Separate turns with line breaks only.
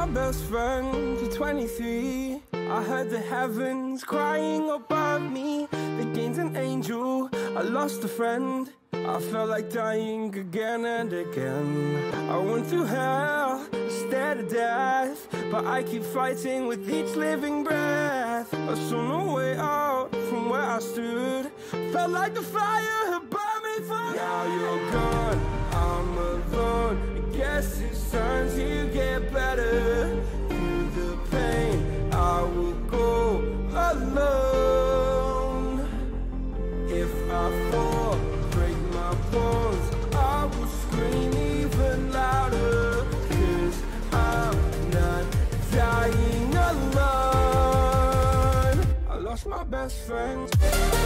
My best friend to 23. I heard the heavens crying above me. They gained an angel. I lost a friend. I felt like dying again and again. I went through hell, stared at death. But I keep fighting with each living breath. I saw no way out from where I stood. Felt like the fire had burned me for Now you're gone, I'm alone. I guess it's time my best friend.